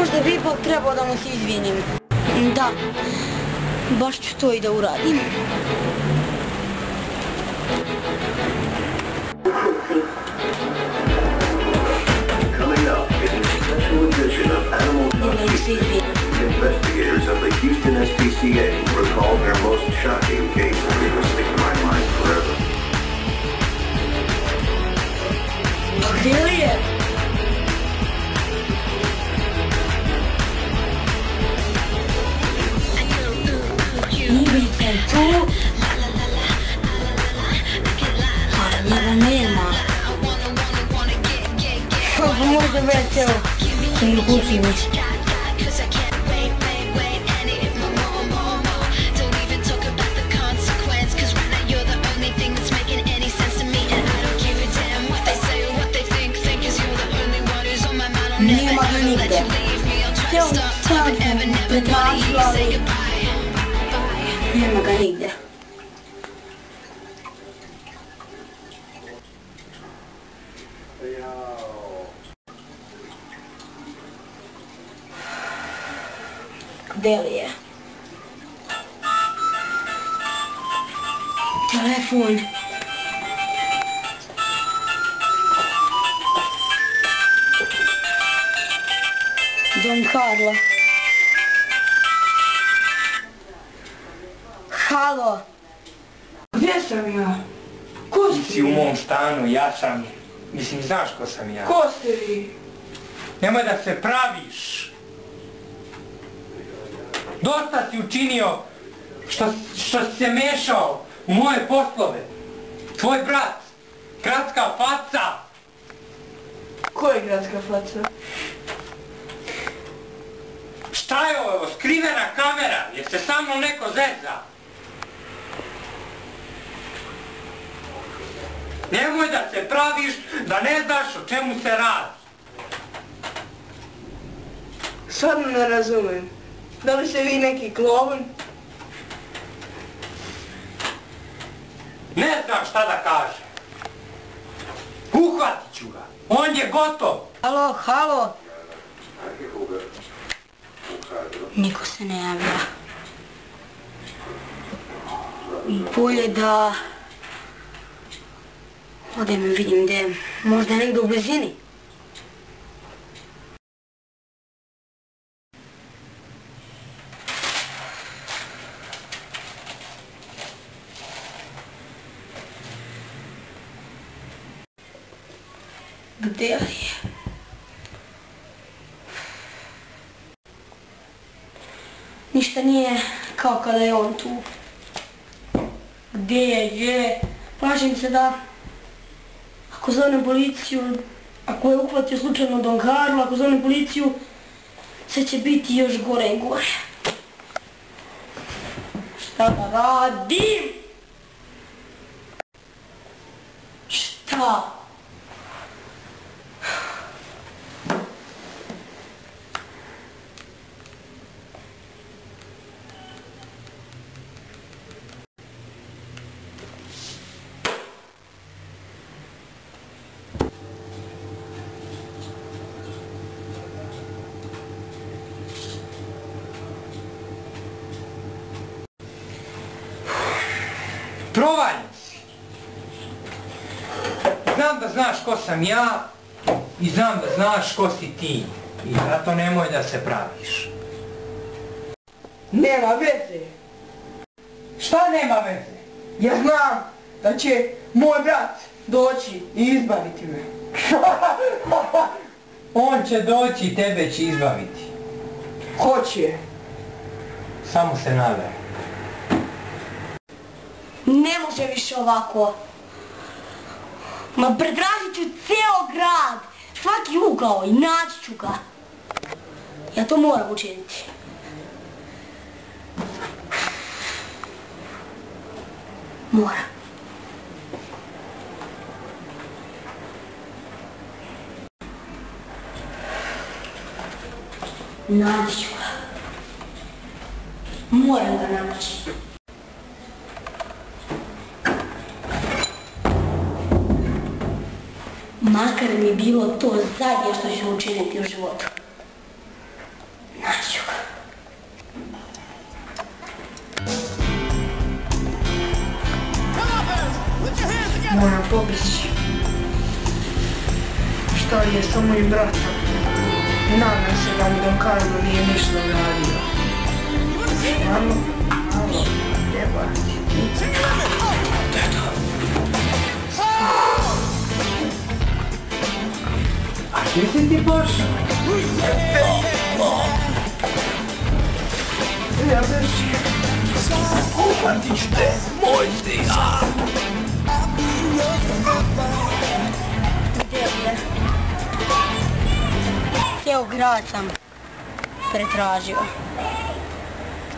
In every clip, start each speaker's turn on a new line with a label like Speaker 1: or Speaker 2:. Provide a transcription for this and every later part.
Speaker 1: Možda bi ipak trebao da mu se izvinim. Da, baš ću to i da uradim.
Speaker 2: Investigators of the Houston SPCA recall their most shocking case
Speaker 1: Ivica je tu. A njega nema. Kako možda već evo. Ne kući mi. Nema ga nigde. Htio sam pretražila, ali nema ga nigde. Gde li je? Telefon. Don Carlo. Halo.
Speaker 3: Gdje sam ja? Ko
Speaker 4: Ti
Speaker 3: ste
Speaker 4: si u mom stanu, ja sam, mislim, znaš ko sam ja.
Speaker 3: Ko ste vi?
Speaker 4: Nemoj da se praviš. Dosta si učinio što, što si se mešao u moje poslove. Tvoj brat, kratska faca.
Speaker 3: Ko je gradska faca?
Speaker 4: Šta je ovo, skrivena kamera? Je se sa mnom neko zeza? Nemoj da se praviš da ne znaš o čemu se radi.
Speaker 3: Stvarno ne razumem. Da li ste vi neki klovn?
Speaker 4: Ne znam šta da kaže. Uhvatit ću ga. On je gotov.
Speaker 1: Halo, halo. Niko se ne javlja. Bolje da... Gdje je. Možda je negdje u blizini. Gdje li je? Ništa nije kao kada je on tu. Gdje je, je? Plašim se da ako zovem policiju, ako je uhvatio slučajno Don Carlo, ako zovem policiju, sve će biti još gore i gore. Šta da radim? Šta?
Speaker 4: Provaljen. Znam da znaš ko sam ja i znam da znaš ko si ti. I zato nemoj da se praviš.
Speaker 3: Nema veze.
Speaker 4: Šta nema veze?
Speaker 3: Ja znam da će moj brat doći i izbaviti me.
Speaker 4: On će doći i tebe će izbaviti.
Speaker 3: Hoće.
Speaker 4: Samo se nadaj.
Speaker 1: Ne može više ovako. Ma pretražit ću cijel grad, svaki ugao i naći ću ga. Ja to moram učiniti. Moram. Naći ću ga. Moram ga naći. makar mi bilo to zadnje što ću učiniti u životu.
Speaker 3: Naću ga. Moja pobić. Šta je sa mojim bratom? Nadam se da mi dom kažu nije ništa radio. Alo, alo,
Speaker 4: jebati. Alo, jebati. Ti pošao?
Speaker 3: Ja beži.
Speaker 2: Uhvatit ću te, moj si, a!
Speaker 1: Gdje je? Cijel grad sam pretražio.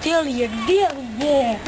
Speaker 1: Gdje li je, gdje li je?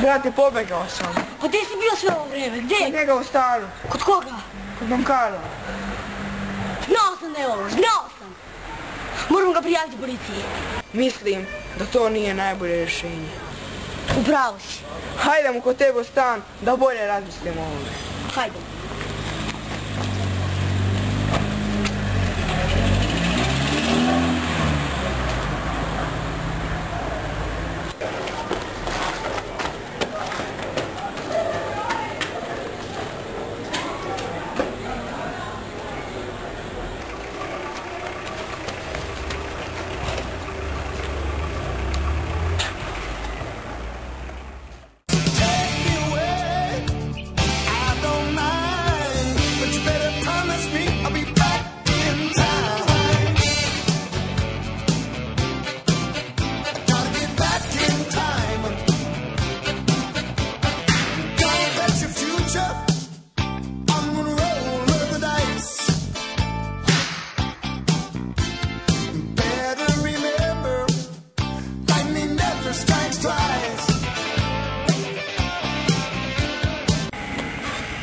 Speaker 3: Brate! Pobegao sam.
Speaker 1: Pa gdje si bio sve ovo vrijeme?
Speaker 3: Kod
Speaker 1: Gdje?
Speaker 3: njega u staru,
Speaker 1: Kod koga?
Speaker 3: kod Carlo.
Speaker 1: Znao sam da je ovo, znao sam! Moram ga prijaviti policiji.
Speaker 3: Mislim da to nije najbolje rješenje.
Speaker 1: Upravo si.
Speaker 3: Hajdemo kod tebe u stan da bolje razmislimo o ovome.
Speaker 1: Hajde.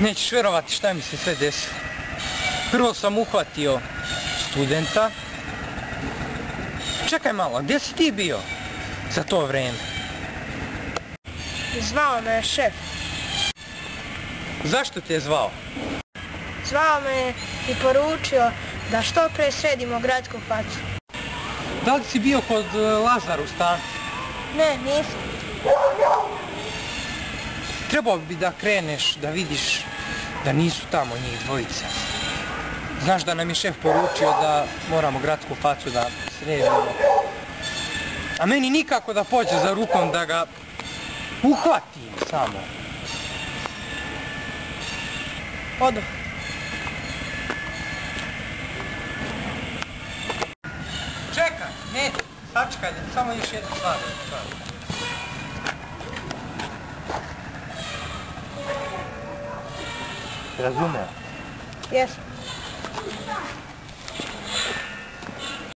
Speaker 4: Nećeš vjerovati šta mi se sve desilo. Prvo sam uhvatio studenta. Čekaj malo, gdje si ti bio za to vrijeme?
Speaker 3: Zvao me je šef.
Speaker 4: Zašto te je zvao?
Speaker 5: Zvao me i poručio da što pre sredimo gradsku facu.
Speaker 4: Da li si bio kod e, Lazara u stanu?
Speaker 5: Ne, nisam.
Speaker 4: Trebao bi da kreneš, da vidiš da nisu tamo njih dvojica. Znaš da nam je šef poručio da moramo gradsku facu da sredimo. A meni nikako da pođe za rukom da ga uhvatim samo.
Speaker 5: Odo.
Speaker 4: Čekaj, ne, sačekaj, samo još jednu stvar. Ti kažem. Razumeo.
Speaker 5: Jesam.